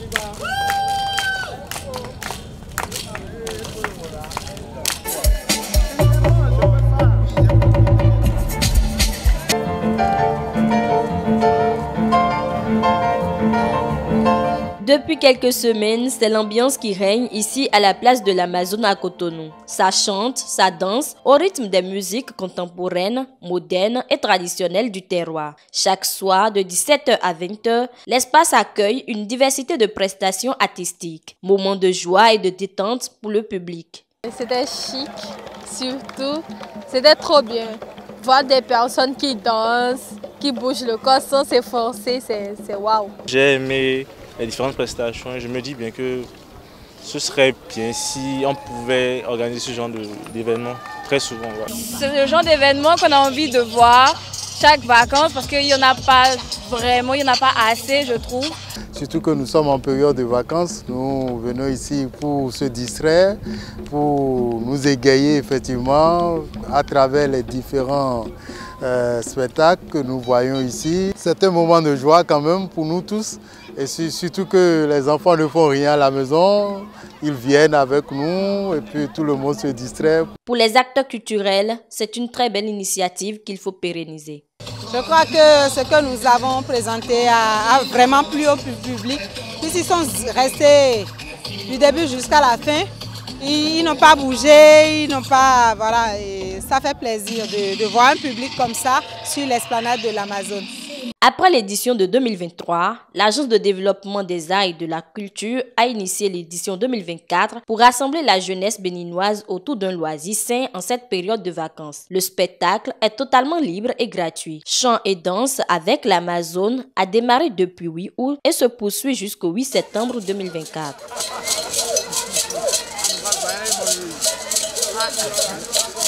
마지막 Depuis quelques semaines, c'est l'ambiance qui règne ici à la place de l'Amazon à Cotonou. Ça chante, ça danse au rythme des musiques contemporaines, modernes et traditionnelles du terroir. Chaque soir, de 17h à 20h, l'espace accueille une diversité de prestations artistiques, moments de joie et de détente pour le public. C'était chic, surtout, c'était trop bien. Voir des personnes qui dansent, qui bougent le corps sans s'efforcer, c'est waouh. J'ai aimé les différentes prestations. Je me dis bien que ce serait bien si on pouvait organiser ce genre d'événements très souvent. C'est le genre d'événement qu'on a envie de voir chaque vacances parce qu'il n'y en a pas vraiment, il n'y en a pas assez je trouve. Surtout que nous sommes en période de vacances, nous venons ici pour se distraire, pour nous égayer effectivement à travers les différents euh, spectacles que nous voyons ici. C'est un moment de joie quand même pour nous tous et surtout que les enfants ne font rien à la maison, ils viennent avec nous et puis tout le monde se distrait. Pour les acteurs culturels, c'est une très belle initiative qu'il faut pérenniser. Je crois que ce que nous avons présenté a, vraiment plu au public, puisqu'ils sont restés du début jusqu'à la fin. Ils, n'ont pas bougé, ils n'ont pas... Voilà, et ça fait plaisir de, de voir un public comme ça sur l'esplanade de l'Amazon. Après l'édition de 2023, l'Agence de développement des arts et de la culture a initié l'édition 2024 pour rassembler la jeunesse béninoise autour d'un loisir sain en cette période de vacances. Le spectacle est totalement libre et gratuit. Chant et danse avec l'Amazon a démarré depuis 8 août et se poursuit jusqu'au 8 septembre 2024. 来이 구, 수.